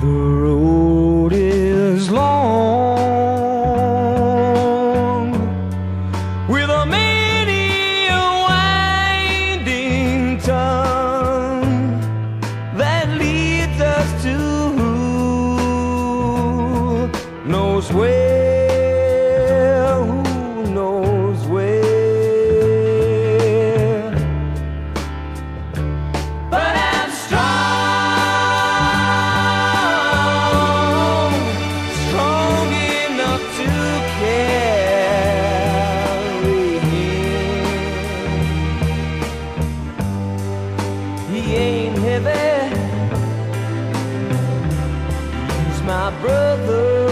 the my brother.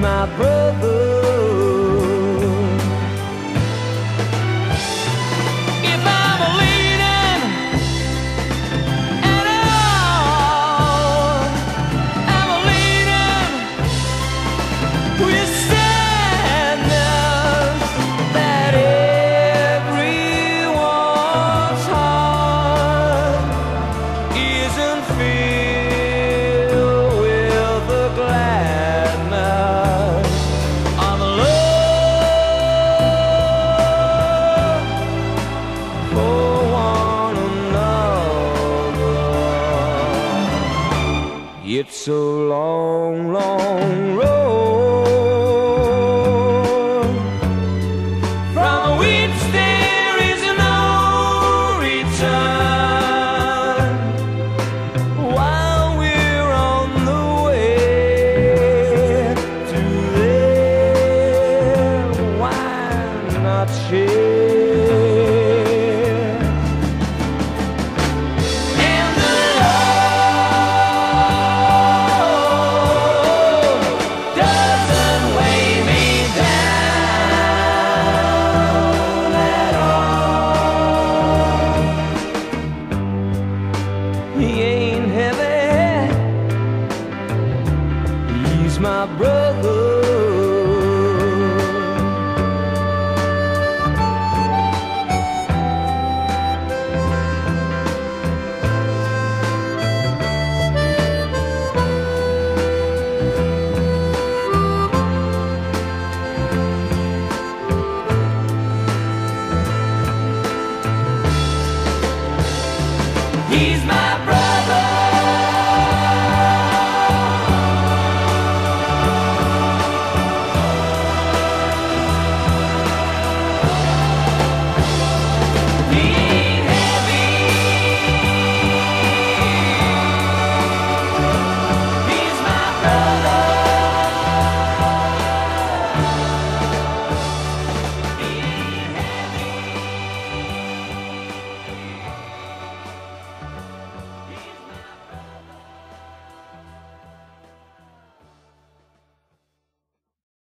My brother. A long, long my brother.